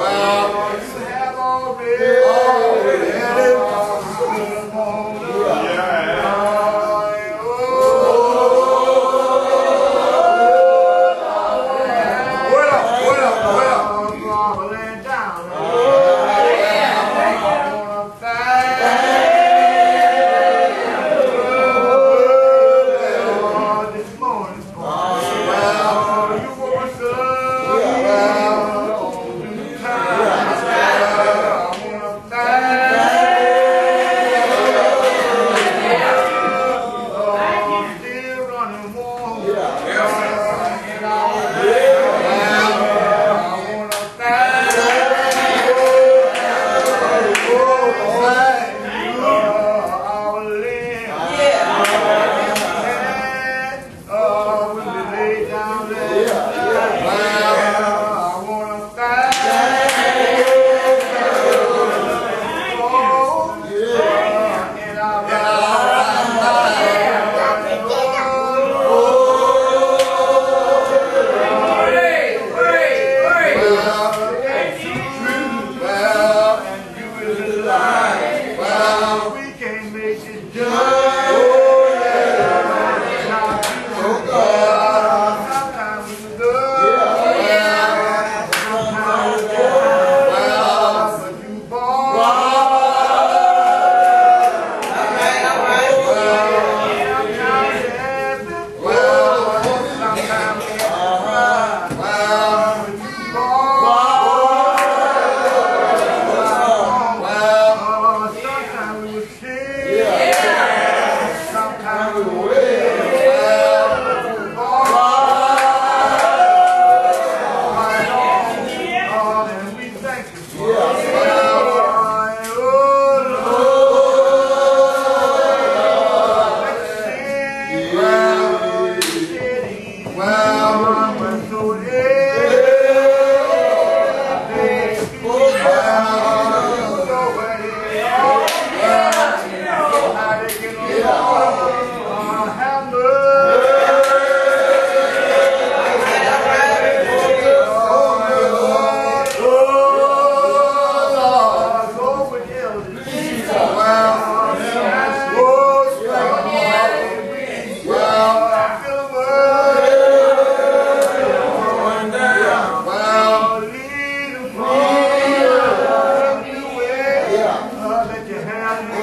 Well,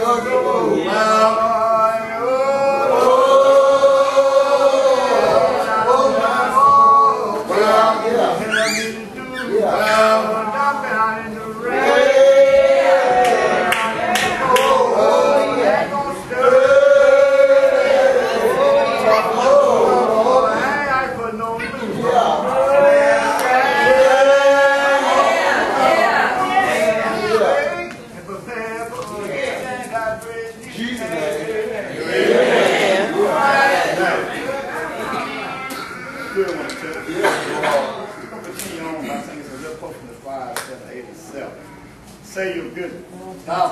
아, 가 Say you're good. Now,